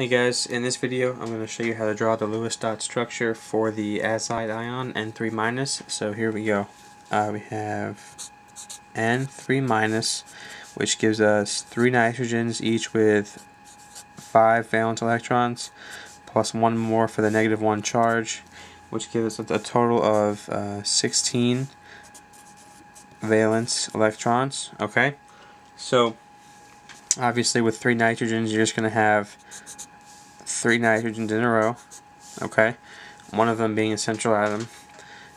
Hey guys, in this video I'm going to show you how to draw the Lewis dot structure for the azide ion N3 minus. So here we go. Uh, we have N3 minus, which gives us three nitrogens each with five valence electrons, plus one more for the negative one charge, which gives us a total of uh, 16 valence electrons. Okay, so obviously with three nitrogens you're just going to have three nitrogens in a row okay? One of them being a central atom.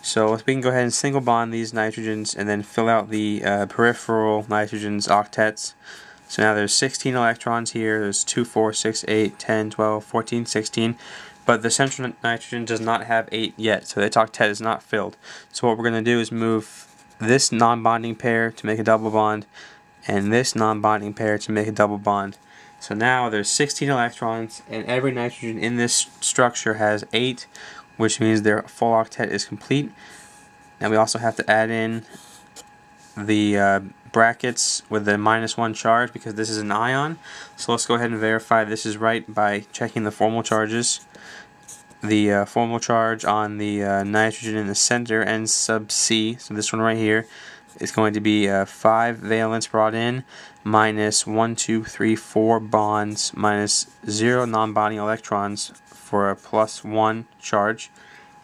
So we can go ahead and single bond these nitrogens and then fill out the uh, peripheral nitrogens octets. So now there's 16 electrons here there's 2 4 6 8 10 12 14 16 but the central nitrogen does not have 8 yet so its octet is not filled. So what we're going to do is move this non-bonding pair to make a double bond and this non-bonding pair to make a double bond. So now there's 16 electrons and every nitrogen in this structure has 8 which means their full octet is complete. And we also have to add in the uh, brackets with the minus 1 charge because this is an ion. So let's go ahead and verify this is right by checking the formal charges. The uh, formal charge on the uh, nitrogen in the center N sub C, so this one right here, is going to be uh, 5 valence brought in minus 1, 2, 3, 4 bonds minus 0 non-bonding electrons for a plus 1 charge.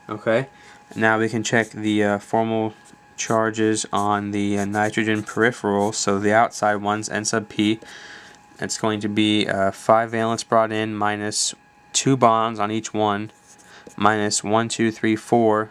Okay, now we can check the uh, formal charges on the uh, nitrogen peripheral, so the outside ones, N sub P. It's going to be uh, 5 valence brought in minus 2 bonds on each one minus 1, 2, 3, 4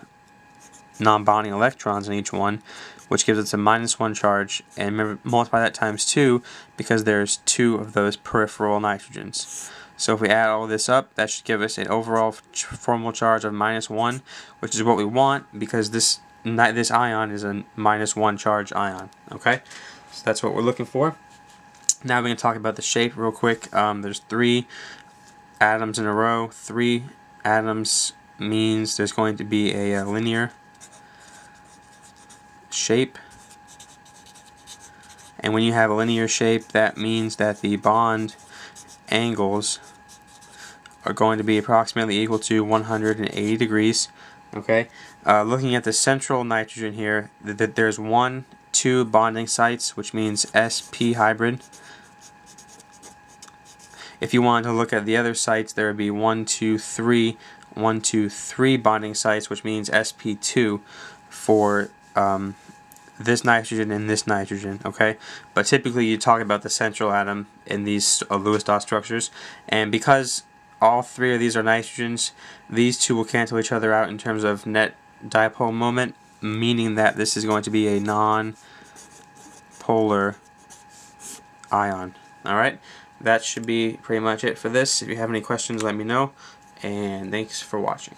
non-bonding electrons in each one, which gives us a minus 1 charge, and remember, multiply that times 2 because there's two of those peripheral nitrogens. So if we add all this up, that should give us an overall formal charge of minus 1, which is what we want because this this ion is a minus 1 charge ion. Okay, so that's what we're looking for. Now we're to talk about the shape real quick. Um, there's three atoms in a row. Three atoms means there's going to be a, a linear shape. And when you have a linear shape, that means that the bond angles are going to be approximately equal to 180 degrees. Okay, uh, looking at the central nitrogen here, that th there's one, two bonding sites, which means sp hybrid. If you wanted to look at the other sites, there would be one, two, three, one, two, three bonding sites, which means sp2 for um, this nitrogen and this nitrogen, okay? But typically you talk about the central atom in these uh, Lewis dot structures, and because all three of these are nitrogens, these two will cancel each other out in terms of net dipole moment, meaning that this is going to be a non-polar ion, alright? That should be pretty much it for this. If you have any questions, let me know, and thanks for watching.